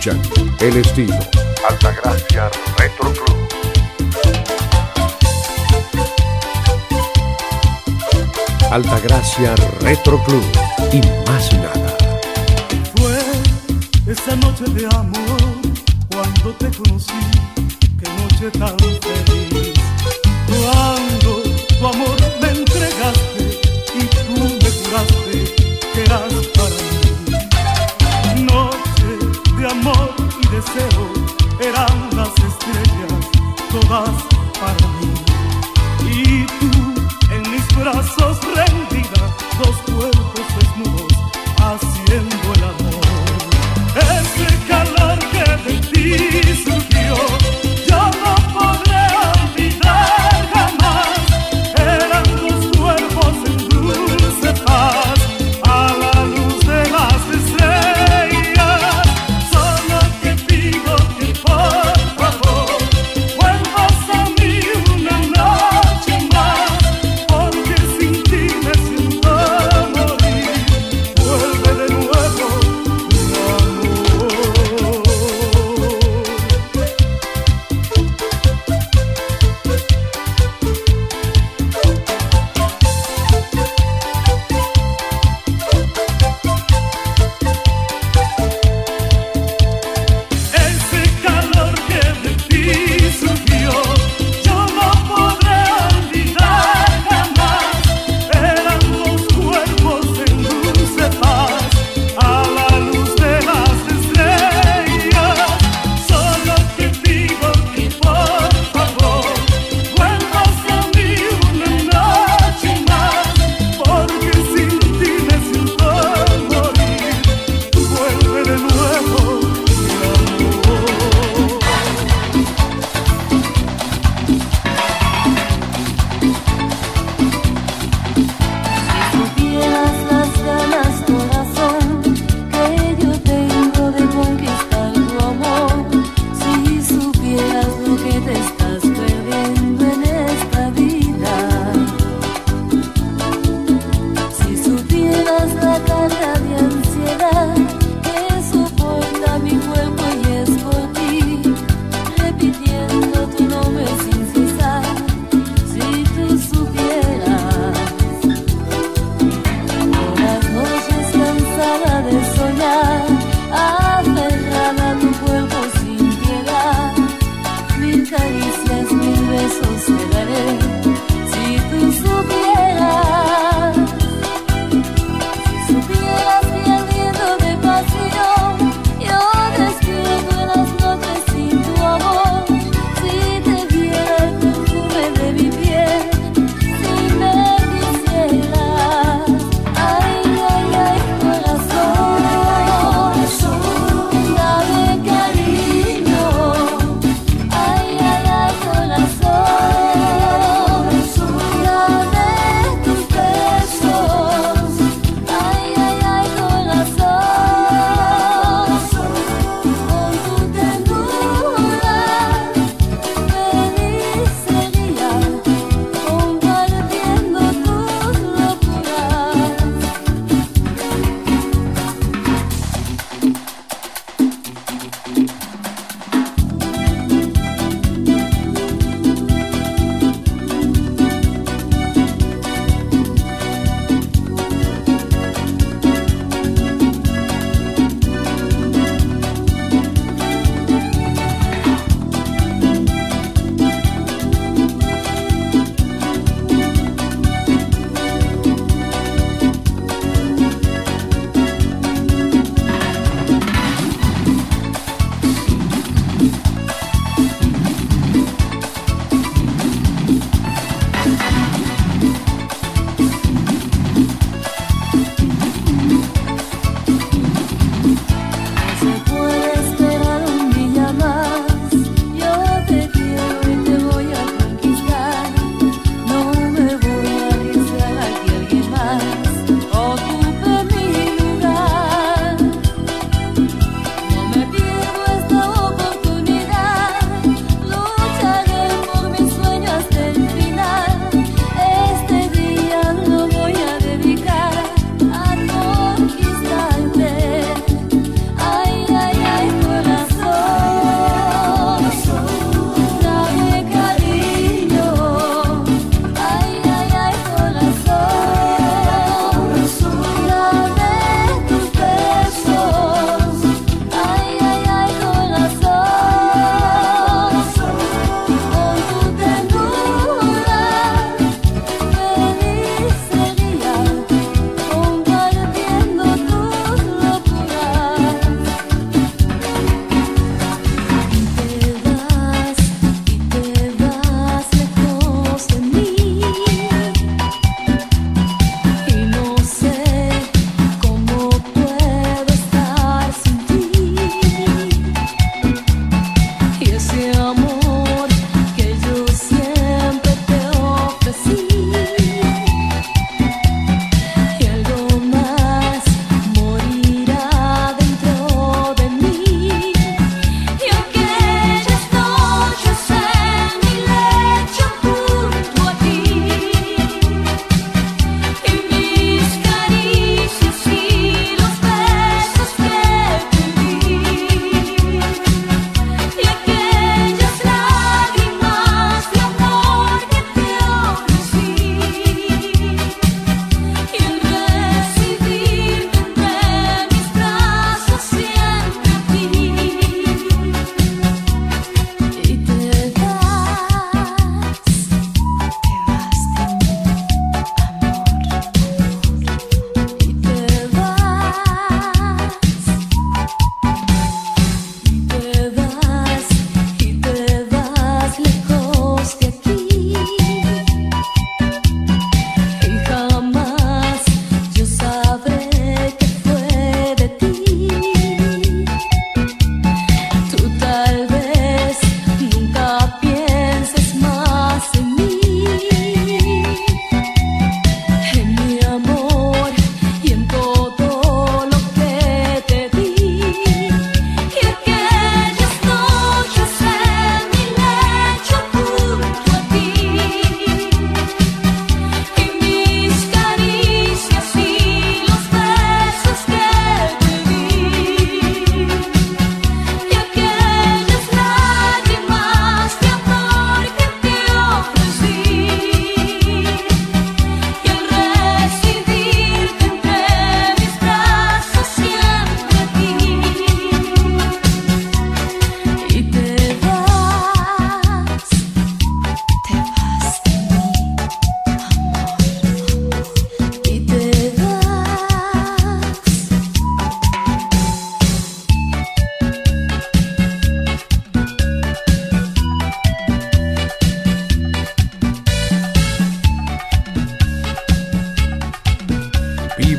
escuchan el estilo Altagracia Retro Club. Altagracia Retro Club y más nada. Fue esa noche de amor cuando te conocí, qué noche tan feliz. Cuando tu amor me entregaste y tú me juraste que eras para mí. Deseo eran las estrellas todas para mí. Y tú en mis brazos rendida, dos cuerpos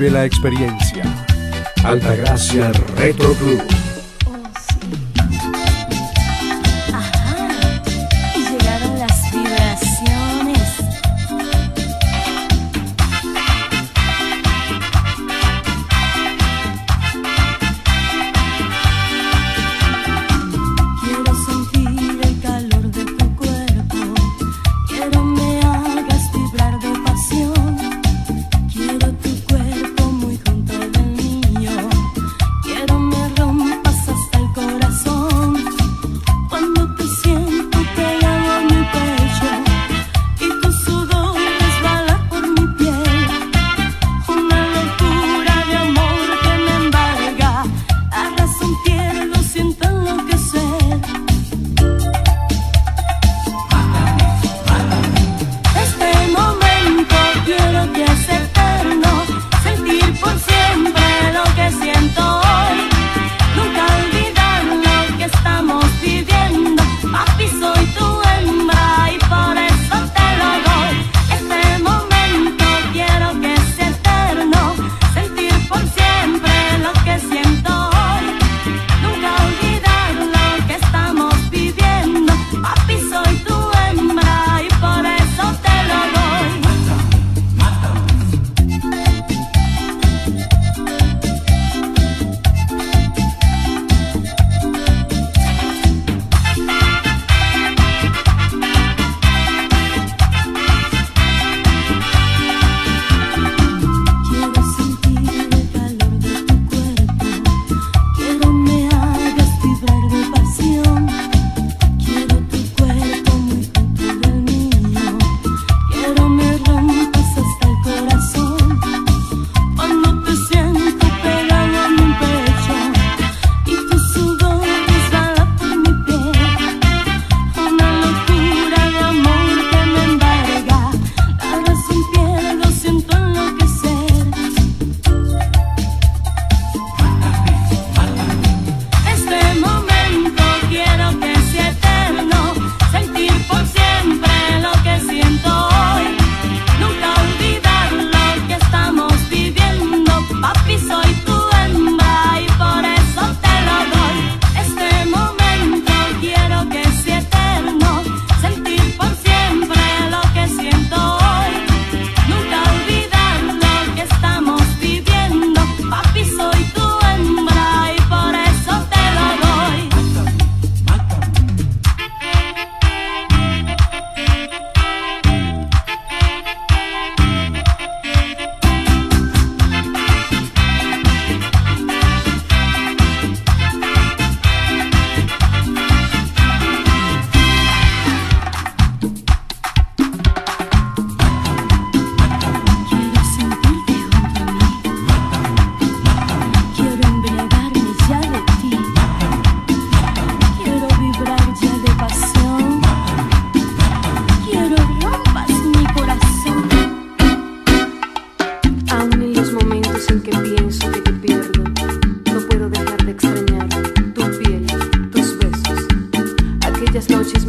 La experiencia. Altagracia Retro Club.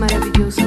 maravilloso.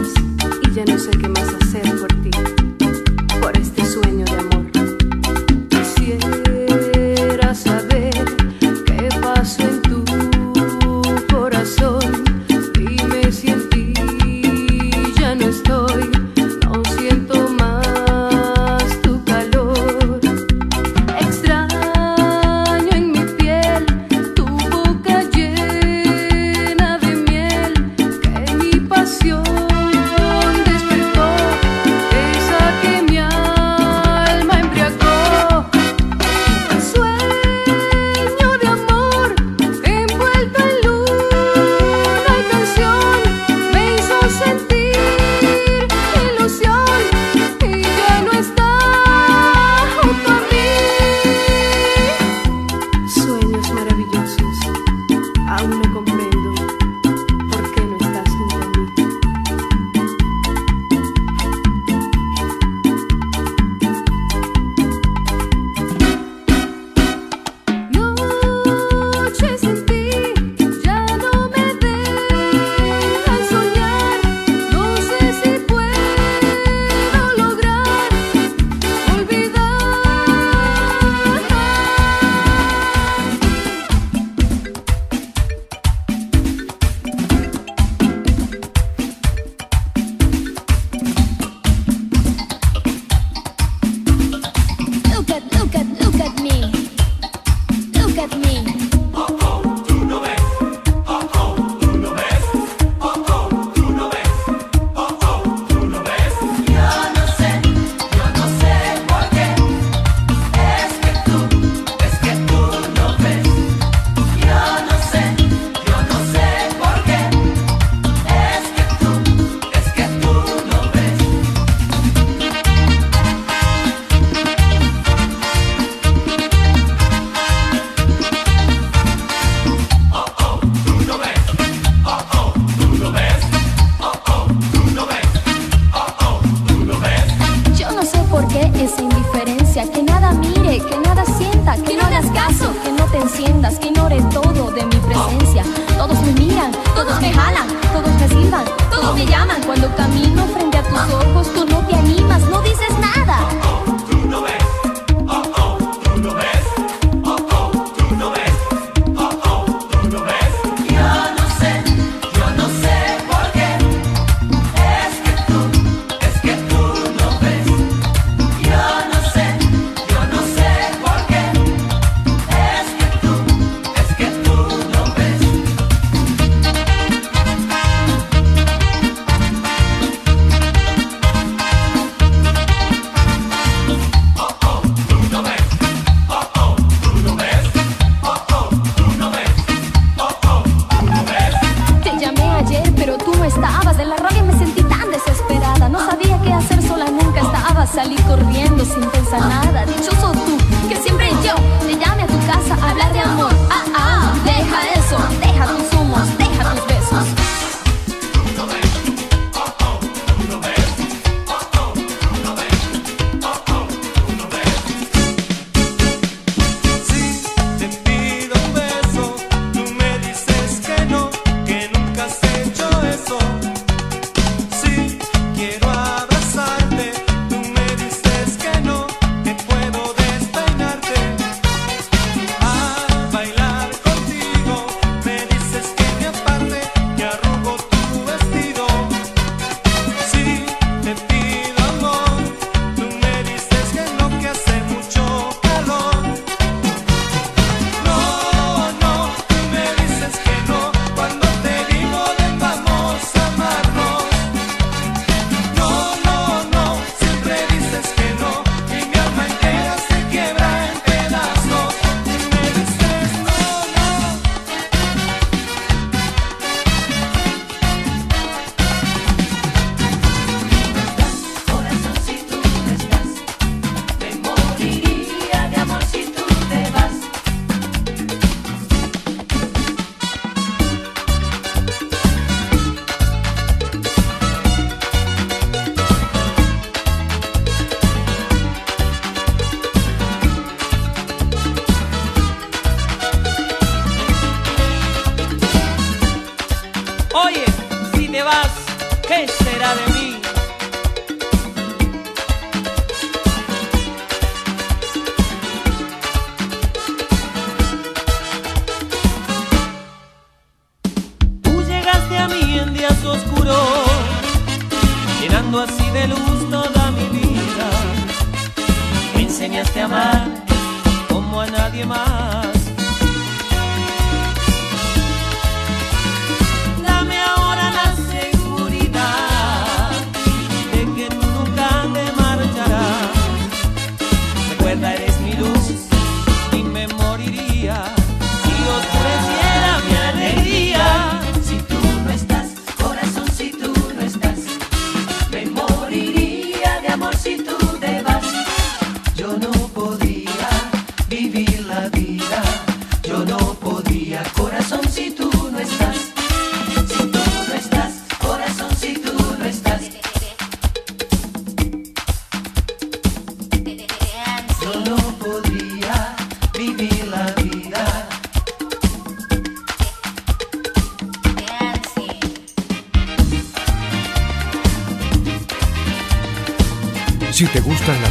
amor sin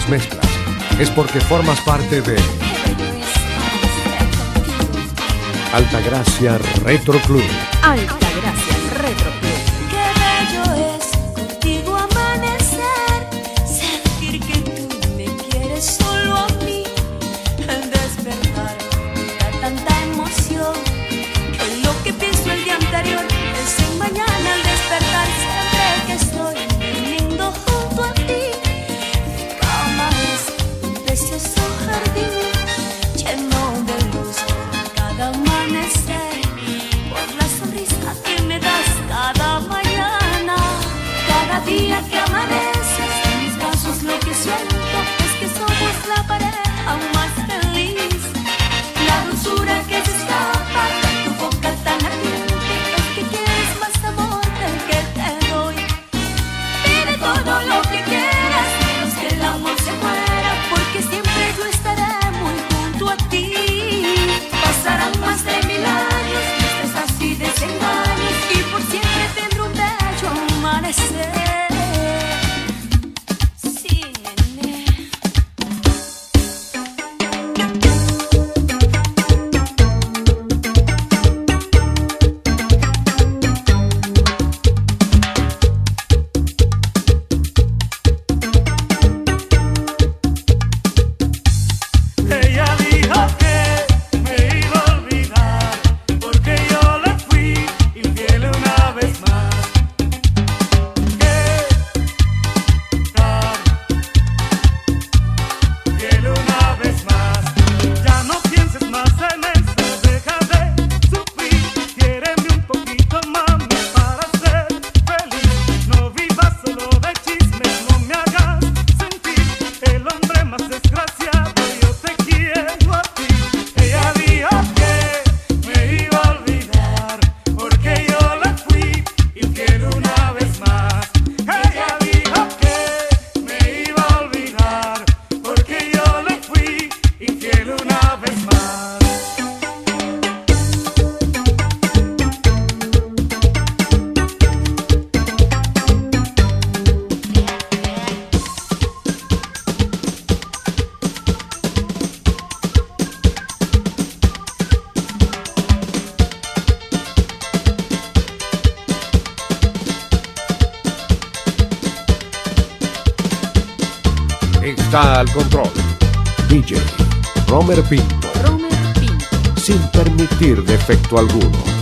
mezclas es porque formas parte de Altagracia Retro Club. está al control. DJ Romer Pinto. Romer Pinto. Sin permitir defecto alguno.